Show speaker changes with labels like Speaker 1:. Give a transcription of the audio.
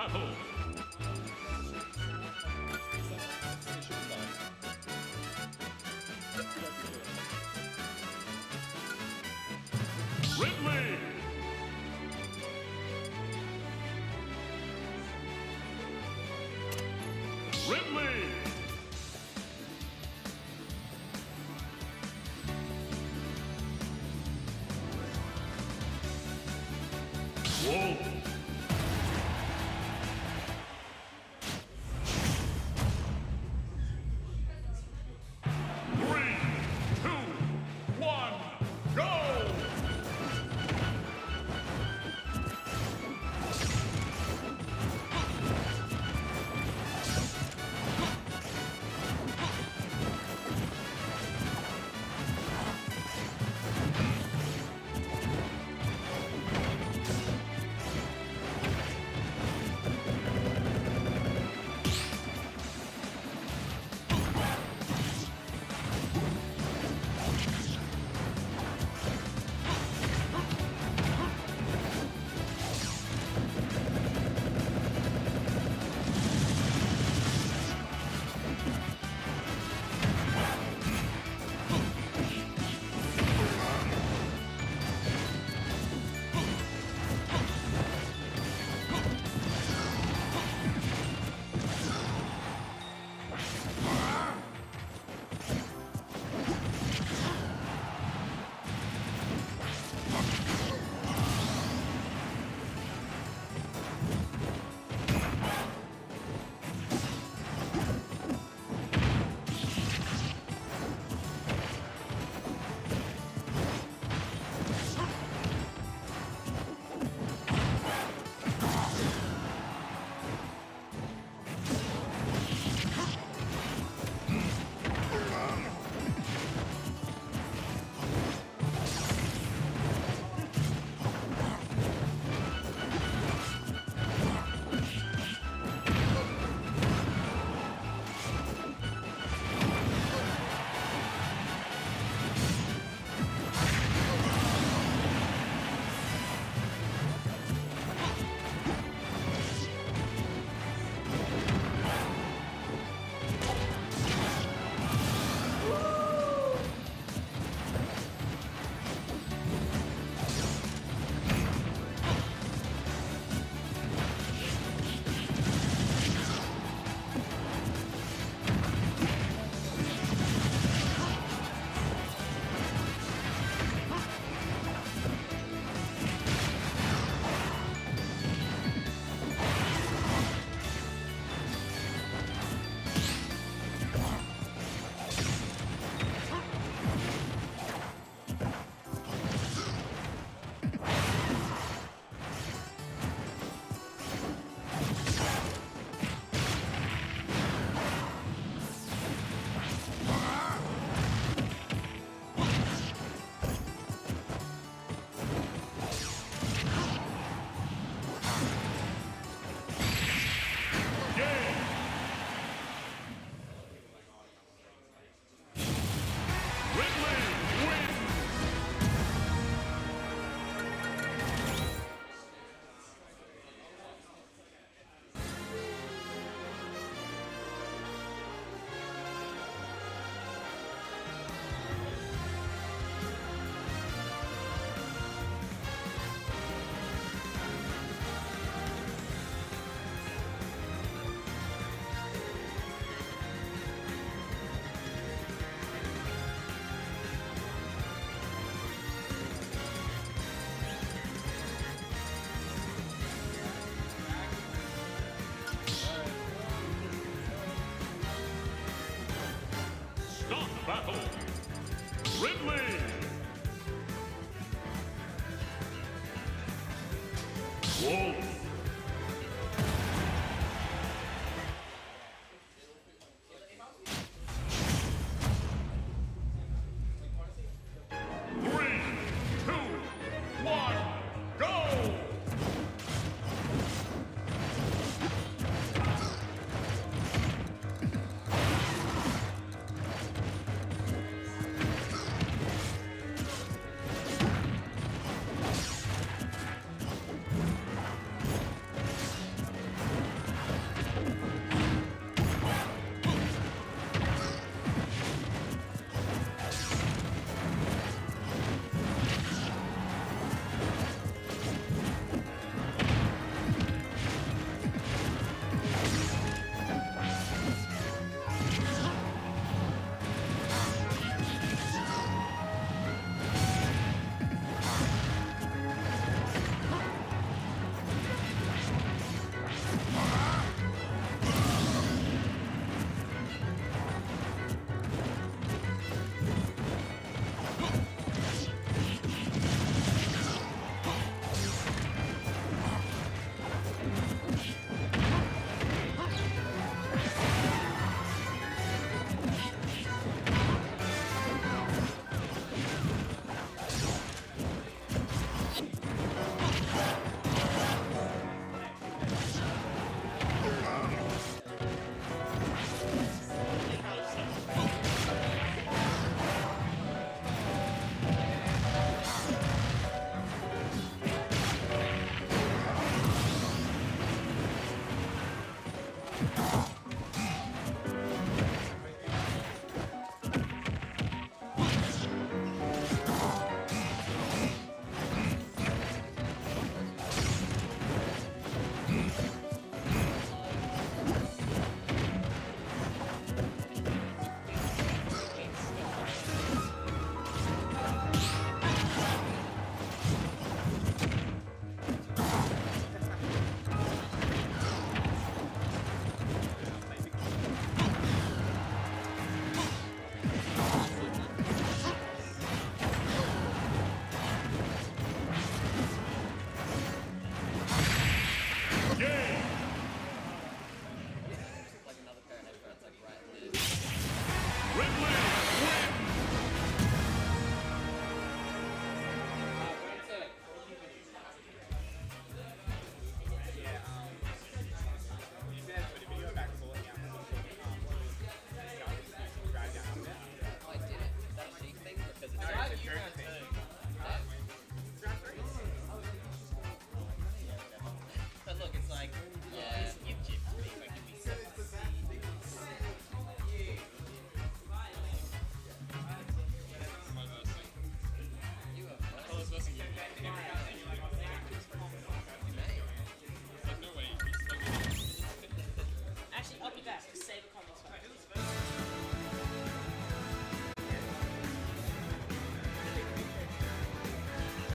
Speaker 1: battle. Ridley. Ridley. Wolf. Whoa.